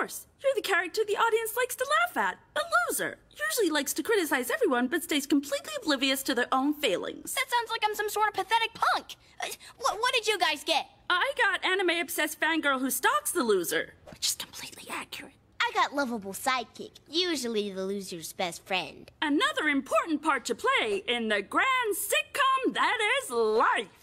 course. You're the character the audience likes to laugh at. A loser. Usually likes to criticize everyone, but stays completely oblivious to their own failings. That sounds like I'm some sort of pathetic punk. Uh, what, what did you guys get? I got anime obsessed fangirl who stalks the loser, which is completely accurate. I got lovable sidekick, usually the loser's best friend. Another important part to play in the grand sitcom that is life.